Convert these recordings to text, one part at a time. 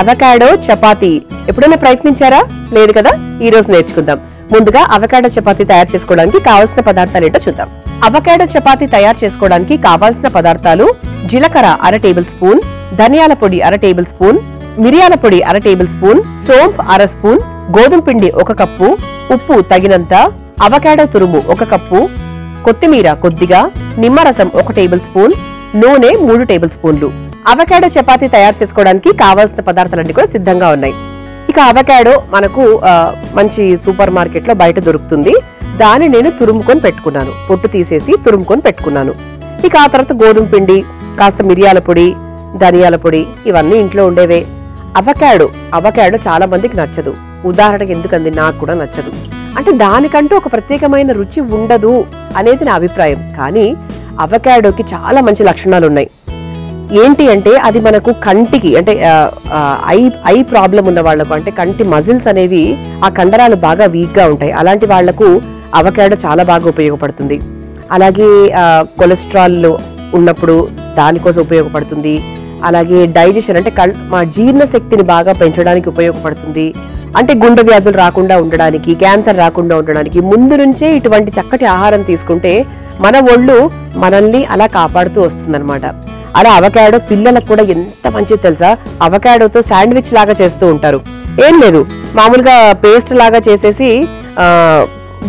Avocado chapati. ఎప్పుడైనా ప్రయత్నించారా? లేదు కదా? ఈ రోజు నేర్చుకుందాం. ముందుగా అవకాడో చపాతీ తయారు చేసుకోవడానికి కావాల్సిన పదార్థాలు ఏంటో చూద్దాం. అవకాడో చపాతీ తయారు చేసుకోవడానికి కావాల్సిన పదార్థాలు జీలకర్ర అర టేబుల్ స్పూన్ ధనియాల పొడి అర టేబుల్ స్పూన్ మిరియాల పొడి అర టేబుల్ స్పూన్ సోంపు అర స్పూన్ గోధుమ పిండి ఒక కప్పు ఉప్పు తగినంత అవకాడో తురుము ఒక కప్పు కొత్తిమీర కొద్దిగా నిమ్మరసం ఒక టేబుల్ స్పూన్ నూనె మూడు టేబుల్ స్పూన్లు. అవకాడో చపాతి తయారు చేసుకోవడానికి కావాల్సిన పదార్థాలన్నీ కూడా సిద్ధంగా ఉన్నాయి. ఇక అవకాడో మనకు మంచి సూపర్ మార్కెట్లో బయట దొరుకుతుంది. దాన్ని నేను తురుముకొని పెట్టుకున్నాను. పొట్టు తీసేసి తురుముకొని పెట్టుకున్నాను. ఇక ఆ తర్వాత గోధుమ పిండి కాస్త మిరియాల పొడి ధనియాల పొడి ఇవన్నీ ఇంట్లో ఉండేవే. అవకాడో అవకాడో చాలా మందికి నచ్చదు. ఉదాహరణకి ఎందుకంది? నాకు కూడా నచ్చదు. అంటే దానికంటూ ఒక ప్రత్యేకమైన రుచి ఉండదు అనేది నా అభిప్రాయం. కానీ అవకాడోకి చాలా మంచి లక్షణాలు ఉన్నాయి ఏంటి అంటే అది మనకు కంటికి అంటే ఐ ఐ ప్రాబ్లం ఉన్న వాళ్ళకు అంటే కంటి మజిల్స్ అనేవి ఆ కండరాలు బాగా వీక్గా ఉంటాయి. అలాంటి వాళ్ళకు అవకాడో చాలా బాగా ఉపయోగపడుతుంది. అలాగే కొలెస్ట్రాల్ ఉన్నప్పుడు దానికోసం ఉపయోగపడుతుంది. అలాగే డైజెషన్ అంటే కల్ మా జీర్ణశక్తిని బాగా పెంచడానికి ఉపయోగపడుతుంది. అంటే గుండె వ్యాధులు రాకుండా ఉండడానికి క్యాన్సర్ రాకుండా ఉండడానికి ముందు నుంచే ఇటువంటి చక్కటి ఆహారం తీసుకుంటే మన ఒళ్ళు మనల్ని అలా కాపాడుతూ వస్తుందన్నమాట. అలా అవకాడో పిల్లలకు కూడా ఎంత మంచిది తెలుసా? అవకాడోతో శాండ్విచ్ లాగా చేస్తూ ఉంటారు. ఏం లేదు. మామూలుగా పేస్ట్ లాగా చేసేసి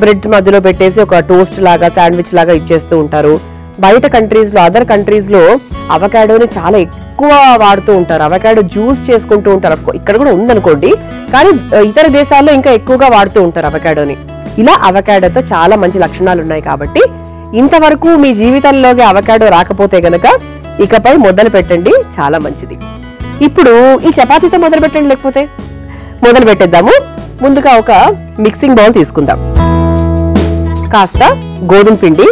బ్రెడ్ మధ్యలో పెట్టేసి ఒక టోస్ట్ లాగా శాండ్విచ్ లాగా ఇచ్చేస్తూ ఉంటారు. బయట కంట్రీస్లో అదర్ కంట్రీస్లో అవకాడోని చాలా ఎక్కువ వాడుతూ ఉంటారు. అవకాడో జ్యూస్ చేసుకుంటూ ఉంటారు. ఇక్కడ కూడా ఉందనుకోండి. కానీ ఇతర దేశాల్లో ఇంకా ఎక్కువగా వాడుతూ ఉంటారు అవకాడోని. ఇలా అవకాడోతో చాలా మంచి లక్షణాలు ఉన్నాయి కాబట్టి ఇంతవరకు మీ జీవితంలోకి అవకాడో రాకపోతే గనక ఇకపై మొదలు పెట్టండి చాలా మంచిది. ఇప్పుడు ఈ చపాతీతో మొదలు పెట్టండి లేకపోతే? మొదలు పెట్టేద్దాము. ముందుగా ఒక మిక్సింగ్ బౌల్ తీసుకుందాం. కాస్త గోధుమ పిండి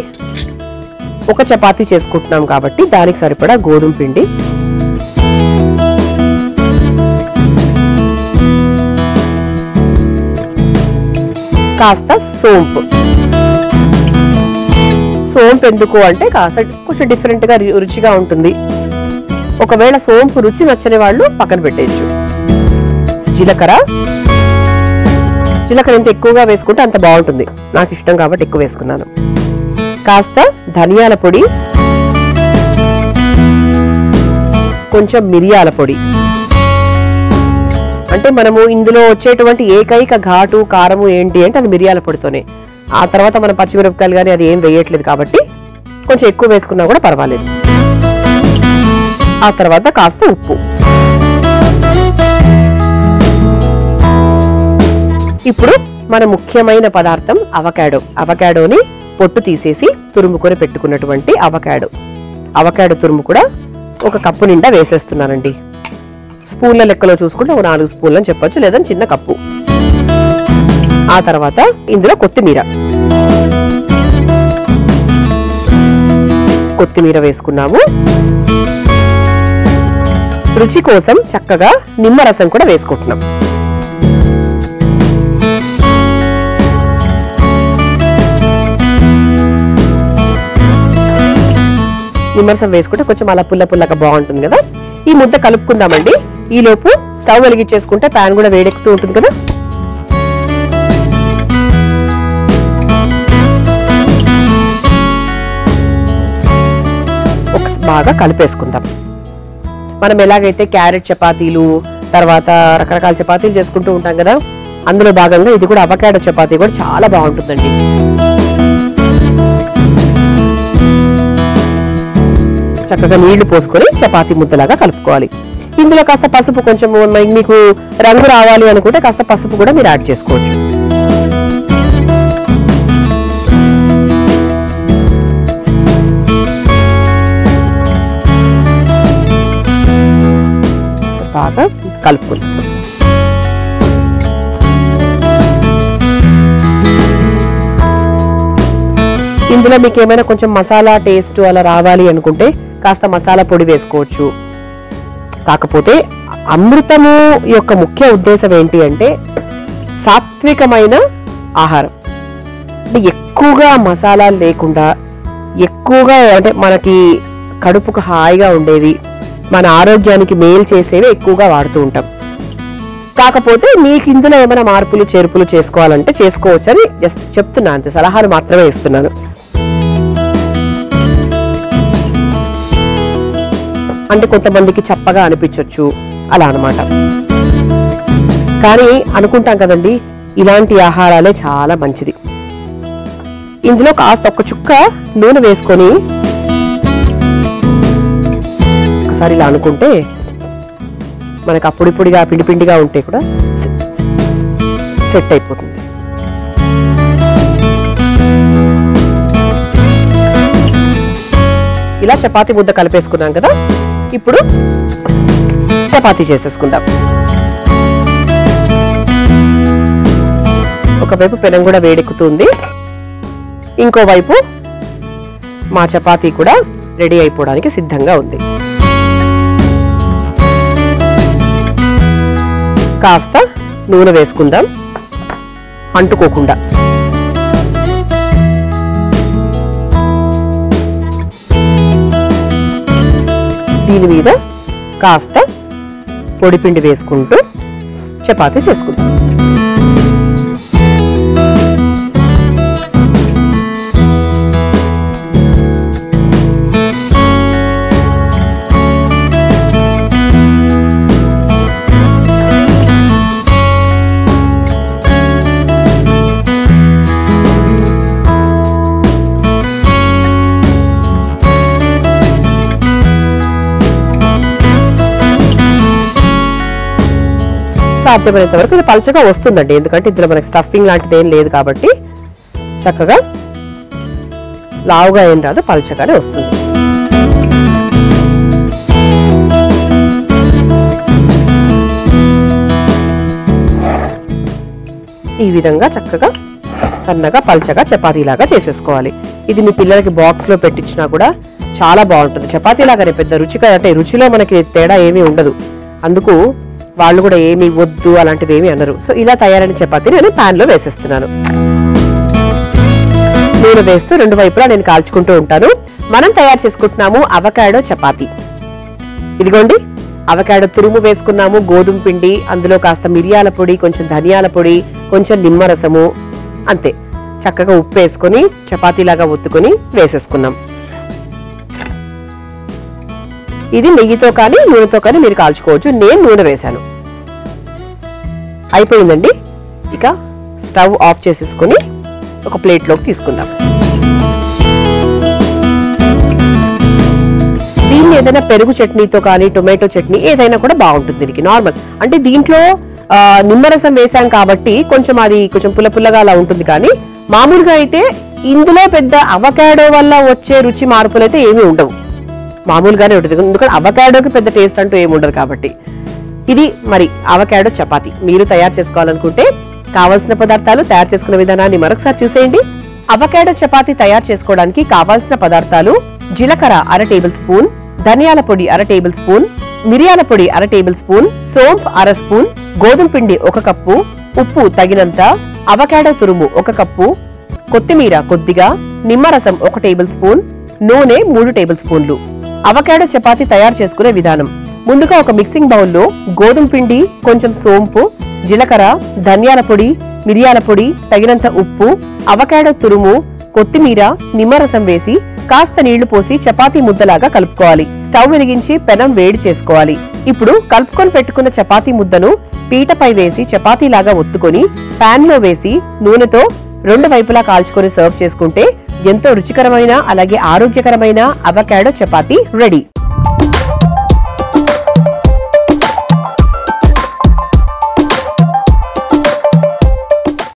ఒక చపాతీ చేసుకుంటున్నాం కాబట్టి దానికి సరిపడా గోధుమ పిండి. కాస్త సోంపు. సోంపు ఎందుకు అంటే కాస్త కొంచెం డిఫరెంట్గా రుచిగా ఉంటుంది. ఒకవేళ సోంపు రుచి నచ్చని వాళ్ళు పక్కన పెట్టేయచ్చు. జీలకర్ర. జీలకర్ర ఎంత ఎక్కువగా వేసుకుంటే అంత బాగుంటుంది. నాకు ఇష్టం కాబట్టి ఎక్కువ వేసుకున్నాను. కాస్త ధనియాల పొడి. కొంచెం మిరియాల పొడి. అంటే మనము ఇందులో వచ్చేటువంటి ఏకైక ఘాటు కారము ఏంటి అంటే అది మిరియాల పొడితోనే. ఆ తర్వాత మనం పచ్చిమిరపకాయలు కానీ అది ఏం వేయట్లేదు కాబట్టి కొంచెం ఎక్కువ వేసుకున్నా కూడా పర్వాలేదు. ఆ తర్వాత కాస్త ఉప్పు. ఇప్పుడు మన ముఖ్యమైన పదార్థం అవకాడో. అవకాడోని పొట్టు తీసేసి తురుముకొని పెట్టుకున్నటువంటి అవకాడో. అవకాడో తురుము కూడా ఒక కప్పు నిండా వేసేస్తున్నానండి. స్పూన్ల లెక్కలో చూసుకుంటే ఒక నాలుగు స్పూన్లు అని చెప్పొచ్చు లేదా చిన్న కప్పు. ఆ తర్వాత ఇందులో కొత్తిమీర. కొత్తిమీర వేసుకున్నాము. రుచి కోసం చక్కగా నిమ్మరసం కూడా వేసుకుంటున్నాం. నిమ్మరసం వేసుకుంటే కొంచెం అలా పుల్ల పుల్లగా బాగుంటుంది కదా. ఈ ముద్ద కలుపుకుందామండి. ఈ లోపు స్టవ్ వెలిగించేసుకుంటే ప్యాన్ కూడా వేడెక్కుతూ ఉంటుంది కదా. బాగా కలిపేసుకుందాం. మనం ఎలాగైతే క్యారెట్ చపాతీలు తర్వాత రకరకాల చపాతీలు చేసుకుంటూ ఉంటాం కదా అందులో భాగంగా ఇది కూడా అవకాడో చపాతీ కూడా చాలా బాగుంటుందండి. చక్కగా నీళ్ళు పోసుకొని చపాతీ ముద్దలాగా కలుపుకోవాలి. ఇందులో కాస్త పసుపు కొంచెం మీకు రంగు రావాలి అనుకుంటే కాస్త పసుపు కూడా మీరు యాడ్ చేసుకోవచ్చు. బాగా ఇందులో మీకు ఏమైనా కొంచెం మసాలా టేస్ట్ అలా రావాలి అనుకుంటే కాస్త మసాలా పొడి వేసుకోవచ్చు. కాకపోతే అమృతము యొక్క ముఖ్య ఉద్దేశం ఏంటి అంటే సాత్వికమైన ఆహారం. అంటే ఎక్కువగా మసాలాలు లేకుండా ఎక్కువగా అంటే మనకి కడుపుకు హాయిగా ఉండేవి మన ఆరోగ్యానికి మేలు చేసేవి ఎక్కువగా వాడుతూ ఉంటాం. కాకపోతే మీకు ఇందులో ఏమైనా మార్పులు చేర్పులు చేసుకోవాలంటే చేసుకోవచ్చని జస్ట్ చెప్తున్నా అంతే సలహాలు మాత్రమే ఇస్తున్నాను. అంటే కొంతమందికి చప్పగా అనిపించవచ్చు అలా అన్నమాట. కానీ అనుకుంటాం కదండి ఇలాంటి ఆహారాలే చాలా మంచిది. ఇందులో కాస్త ఒక చుక్క నూనె వేసుకొని ఒకసారి ఇలా అనుకుంటే మనకు అప్పుడిప్పుడిగా పిండి పిండిగా ఉంటే కూడా సెట్ అయిపోతుంది. ఇలా చపాతీ ముద్ద కలిపేసుకున్నాం కదా? ఇప్పుడు చపాతి చేసేసుకుందాం. ఒకవైపు పెనం కూడా వేడెక్కుతుంది. ఇంకోవైపు మా చపాతీ కూడా రెడీ అయిపోవడానికి సిద్ధంగా ఉంది. కాస్త నూనె వేసుకుందాం. అంటుకోకుండా. దీని మీద కాస్త పొడిపిండి వేసుకుంటూ చపాతీ చేసుకుందాం. సాధ్యమైనంత వరకు ఇది పలచగా వస్తుందండి. ఎందుకంటే ఇందులో మనకి స్టఫింగ్ లాంటిది ఏం లేదు కాబట్టి చక్కగా లావుగా ఏం రాదు పలచగానే వస్తుంది. ఈ విధంగా చక్కగా సన్నగా పల్చగా చపాతీలాగా చేసేసుకోవాలి. ఇది మీ పిల్లలకి బాక్స్లో పెట్టించినా కూడా చాలా బాగుంటుంది. చపాతీలాగానే పెద్ద రుచిగా అంటే రుచిలో మనకి తేడా ఏమీ ఉండదు. అందుకు వాళ్ళు కూడా ఏమి వద్దు అలాంటివి ఏమి అనరు. సో ఇలా తయారైన చపాతీ నేను ప్యాన్లో వేసేస్తున్నాను. నూనె వేస్తూ రెండు వైపులా నేను కాల్చుకుంటూ ఉంటాను. మనం తయారు చేసుకుంటున్నాము అవకాడో చపాతీ. ఇదిగోండి అవకాడో తురుము వేసుకున్నాము గోధుమ పిండి అందులో కాస్త మిరియాల పొడి కొంచెం ధనియాల పొడి కొంచెం నిమ్మరసము అంతే. చక్కగా ఉప్పు వేసుకొని చపాతీలాగా ఒత్తుకొని వేసేసుకున్నాం. ఇది నెయ్యితో కానీ నూనెతో కానీ మీరు కాల్చుకోవచ్చు. నేను నూనె వేశాను. అయిపోయిందండి. ఇక స్టవ్ ఆఫ్ చేసేసుకొని ఒక ప్లేట్లోకి తీసుకుందాం. దీన్ని ఏదైనా పెరుగు చట్నీతో కానీ టొమాటో చట్నీ ఏదైనా కూడా బాగుంటుంది దీనికి నార్మల్. అంటే దీంట్లో నిమ్మరసం వేసాం కాబట్టి కొంచెం అది కొంచెం పుల్ల పుల్లగా అలా ఉంటుంది కానీ మామూలుగా అయితే ఇందులో పెద్ద అవకాడో వల్ల వచ్చే రుచి మార్పులు అయితే ఏమీ ఉండవు. మామూలుగానే ఉంటుంది. ఎందుకంటే అవకాడోకి పెద్ద టేస్ట్ అంటూ ఏముండదు కాబట్టి. ఇది మరి అవకాడో చపాతి. మీరు తయారు చేసుకోవాలనుకుంటే కావాల్సిన పదార్థాలు తయారు చేసుకునే విధానాన్ని మరొకసారి చూసేయండి. అవకాడో చపాతి తయారు చేసుకోవడానికి కావాల్సిన పదార్థాలు జీలకర్ర అర టేబుల్ స్పూన్ ధనియాల పొడి అర టేబుల్ స్పూన్ మిరియాల పొడి అర టేబుల్ స్పూన్ సోంప్ అర స్పూన్ గోధుమ పిండి ఒక కప్పు ఉప్పు తగినంత అవకాడో తురుము ఒక కప్పు కొత్తిమీర కొద్దిగా నిమ్మరసం ఒక టేబుల్ స్పూన్ నూనె మూడు టేబుల్ స్పూన్లు. అవకాడో చపాతి తయారు చేసుకునే విధానం. ముందుగా ఒక మిక్సింగ్ బౌల్లో గోధుమ పిండి కొంచెం సోంపు జీలకర్ర ధనియాల పొడి మిరియాల పొడి తగినంత ఉప్పు అవకాడో తురుము కొత్తిమీర నిమ్మరసం వేసి కాస్త నీళ్ళు పోసి చపాతీ ముద్దలాగా కలుపుకోవాలి. స్టవ్ వెలిగించి పెనం వేడి చేసుకోవాలి. ఇప్పుడు కలుపుకొని పెట్టుకున్న చపాతీ ముద్దను పీటపై వేసి చపాతీలాగా ఒత్తుకొని ప్యాన్లో వేసి నూనెతో రెండు వైపులా కాల్చుకొని సర్వ్ చేసుకుంటే ఎంతో రుచికరమైన అలాగే ఆరోగ్యకరమైన అవకాడో చపాతీ రెడీ.